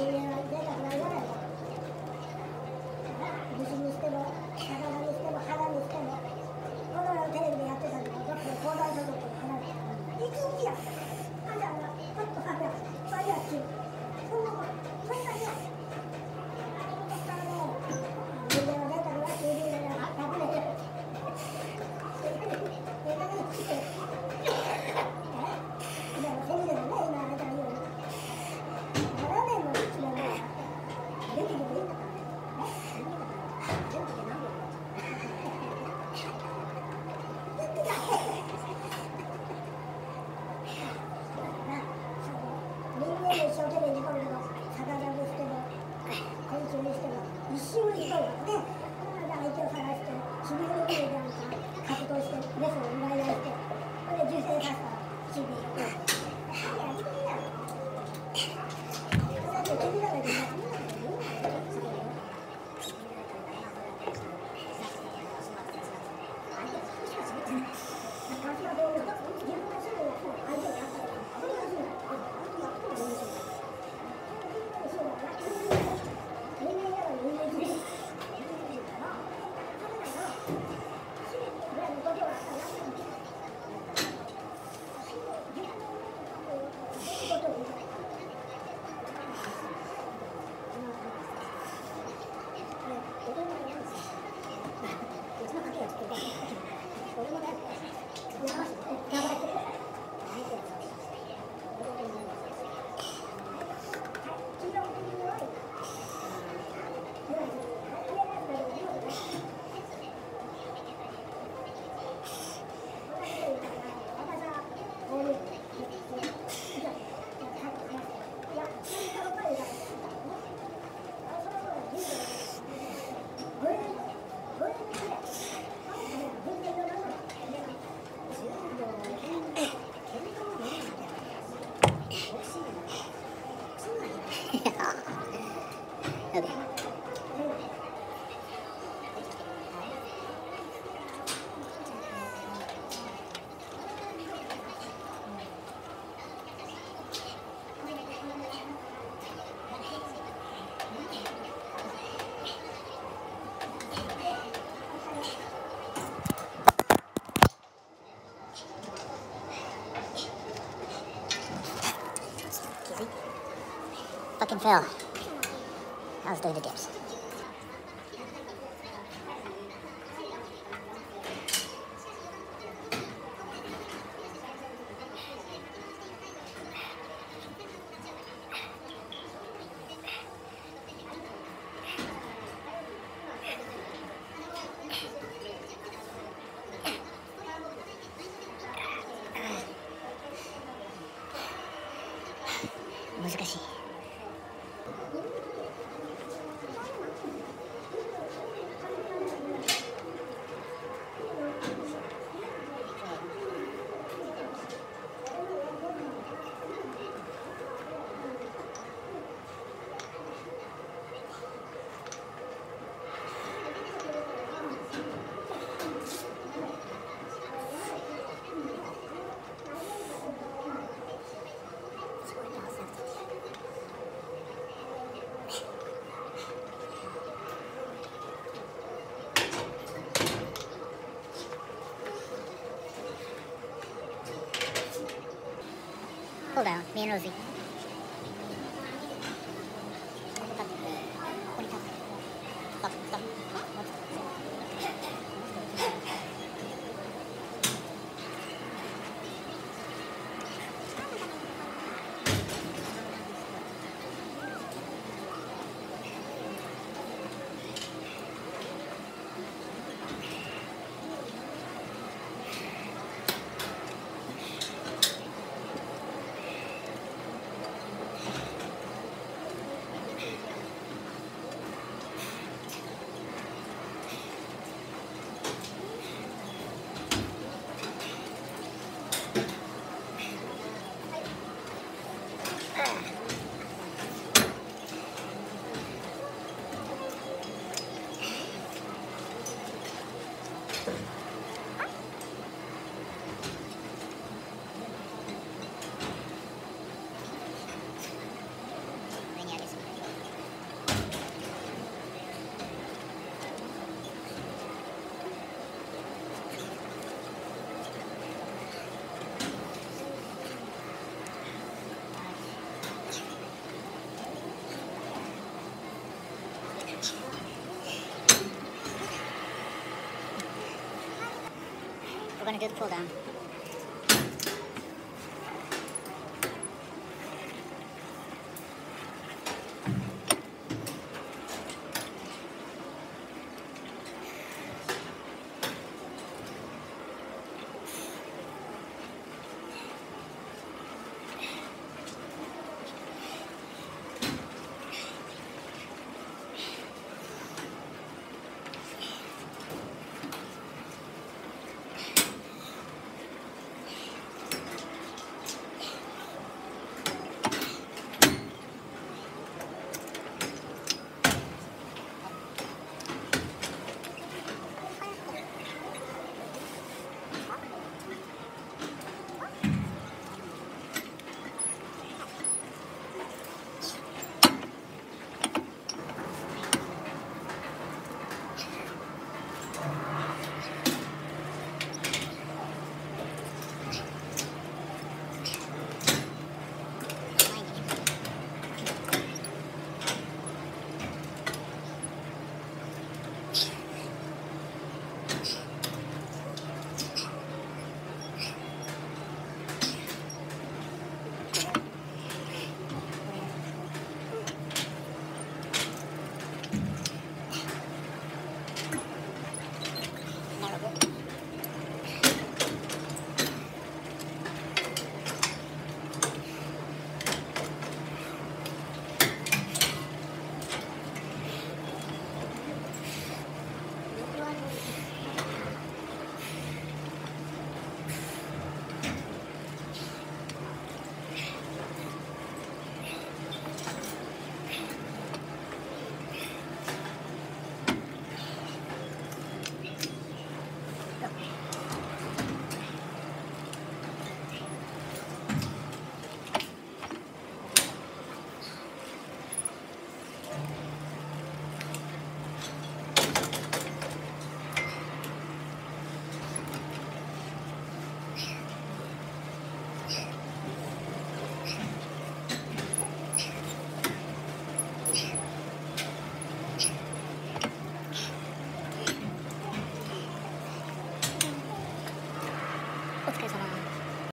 வந்து 感啊。Fucking Phil. I was doing the dips.難しい。 Pull down, me and Rosie. I'm gonna do the pull down.